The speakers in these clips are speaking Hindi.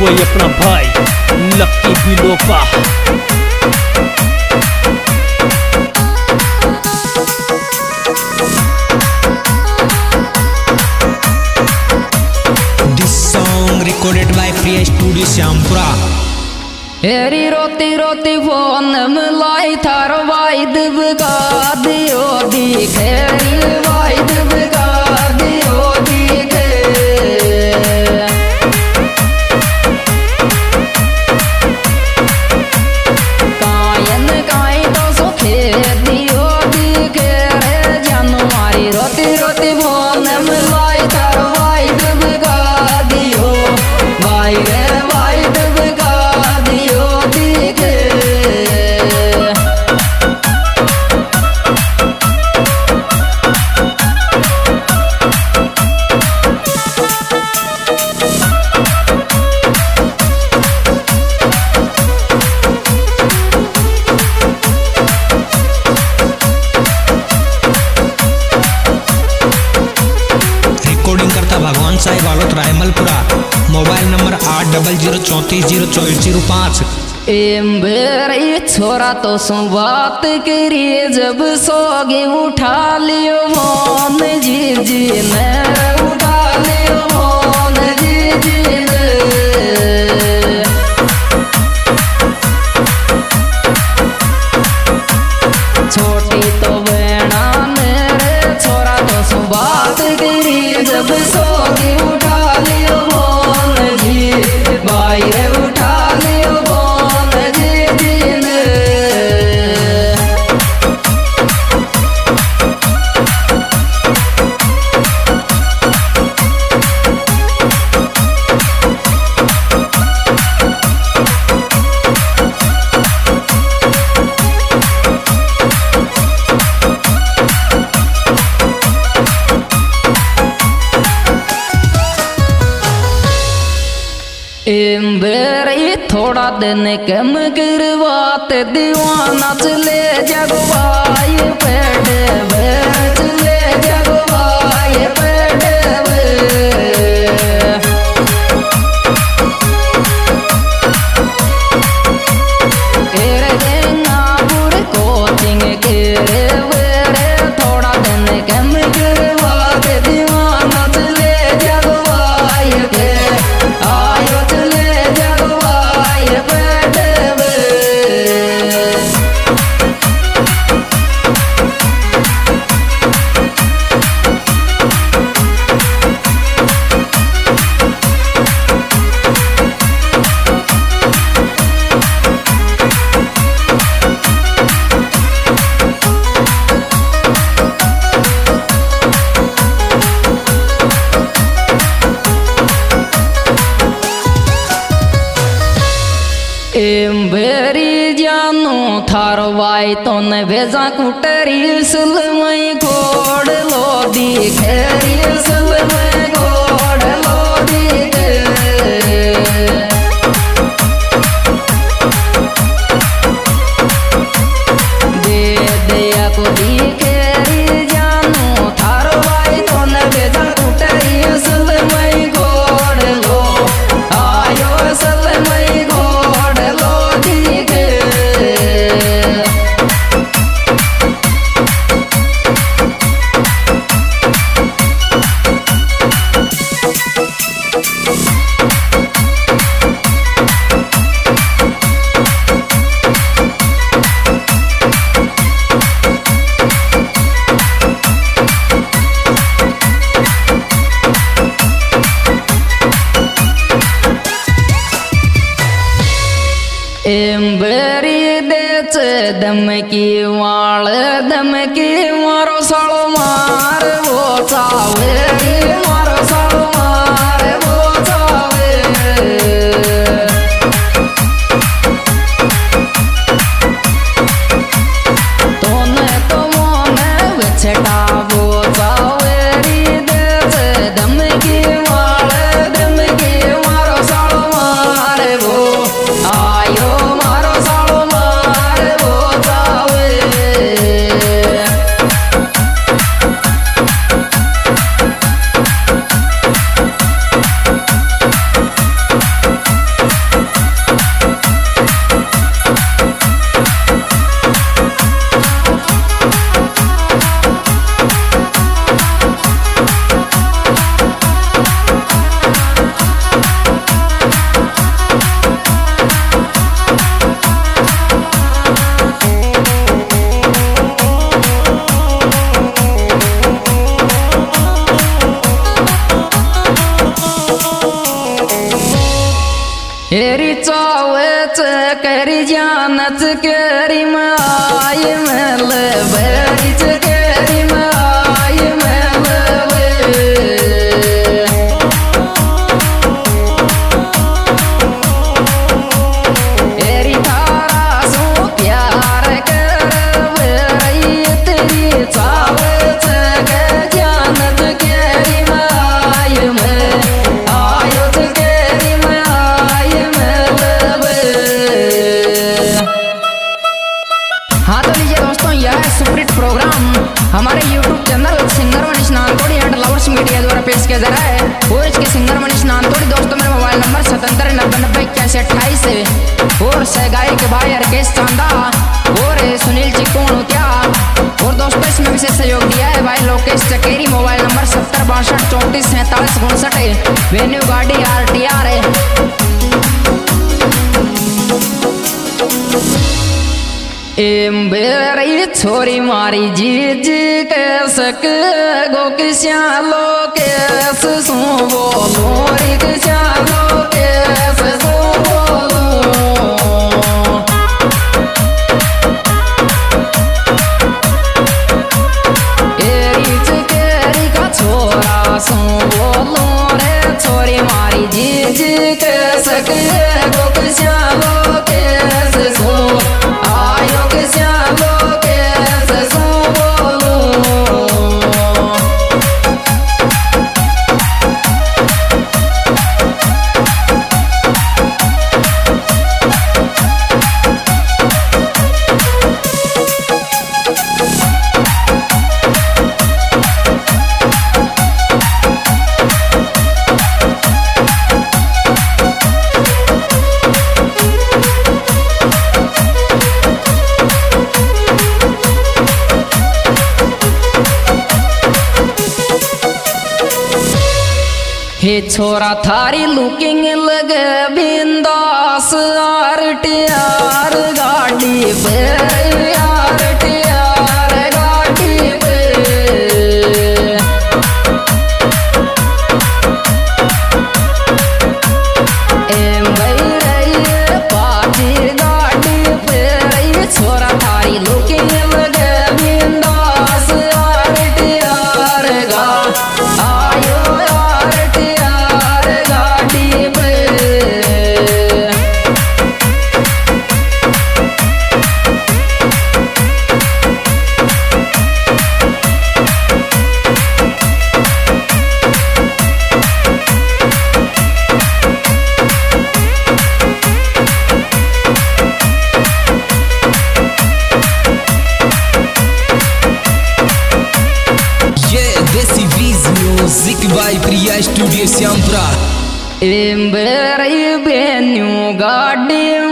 वही अपना भाई लक्की बिलोपा This song recorded by Free Studio Syampura. हेरी रोती रोती फ़ोन मिलाई थार दिव का दियो दी खेरी बगा करता वालोत राय मलपुरा मोबाइल नंबर आठ डबल ज़ीरो चौंतीस ज़ीरो चौबीस ज़ीरो पाँच। छोरा तो सु बात करिए जब सोगे उठा लियो मोन जी जी ने उठा लियो मोन जी जी। एम्बेरी थोड़ा दिन कम करवात दीवाना चले जगवाई। थारवाई तो न भेजा कुटरी सुलमई घोड़ लो दिखेरी मारो साळो मार वो चावे मारो बेरी जानत केरी में के चांदा और सुनील चिक्कू क्या और दोस्तों इसमें विशेष सहयोग दिया है भाई लोकेश चकेरी मोबाइल नंबर सत्तर बासठ चौंतीस सैंतालीस उनसठ वेन्यू गाड़ी आर टी आर है छोरी मारी जी जी के सक गो किस्यालो के सो बोलो रे किस्यालो के सक हे छोरा थारी लुकिंग लगे बिंदास आर टियार गाड़ी पे आर टियार Iubiri siam pra Imberi ben iugadi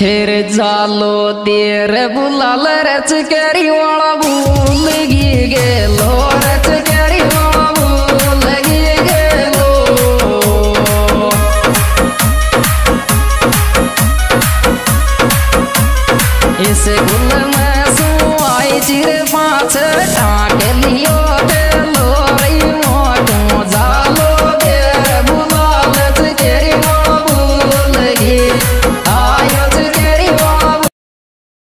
हेर जालो देर बुलाल रच करी वाला भूल गेलो रच करी वाला इस गुल